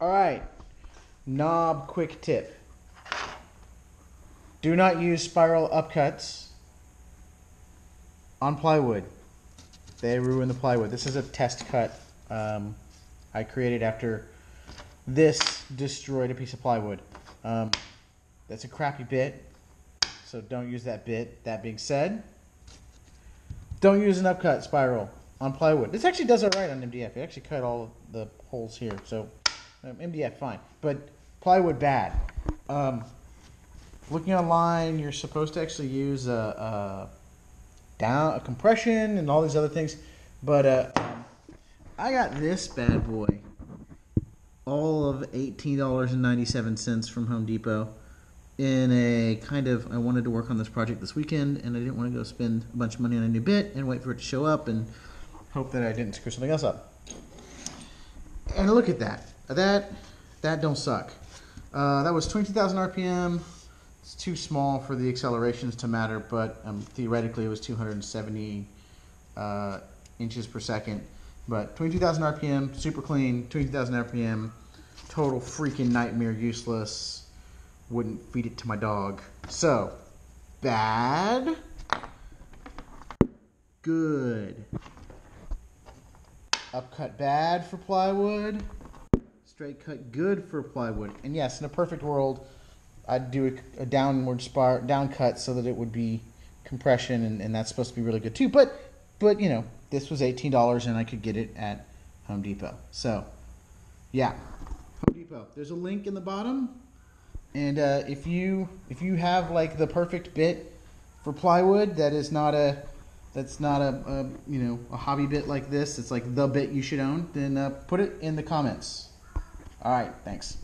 All right. Noob quick tip. Do not use spiral upcuts on plywood. They ruin the plywood. This is a test cut um, I created after this destroyed a piece of plywood. Um, that's a crappy bit, so don't use that bit. That being said, don't use an upcut spiral on plywood. This actually does all right on MDF. It actually cut all the holes here, so um, MDF fine, but plywood bad. Um, looking online, you're supposed to actually use a, a down a compression and all these other things, but uh, I got this bad boy, all of eighteen dollars and ninety seven cents from Home Depot. In a kind of, I wanted to work on this project this weekend, and I didn't want to go spend a bunch of money on a new bit and wait for it to show up and hope that I didn't screw something else up. And look at that. That that don't suck. Uh, that was 22,000 RPM. It's too small for the accelerations to matter, but um, theoretically it was 270 uh, inches per second. But 22,000 RPM, super clean, 22,000 RPM, total freaking nightmare, useless. Wouldn't feed it to my dog. So, bad, good. Upcut bad for plywood, straight cut good for plywood. And yes, in a perfect world, I'd do a, a downward spar down cut so that it would be compression, and, and that's supposed to be really good too. But but you know, this was eighteen dollars, and I could get it at Home Depot. So yeah, Home Depot. There's a link in the bottom, and uh, if you if you have like the perfect bit for plywood that is not a that's not a, a you know a hobby bit like this, it's like the bit you should own, then uh, put it in the comments. All right, thanks.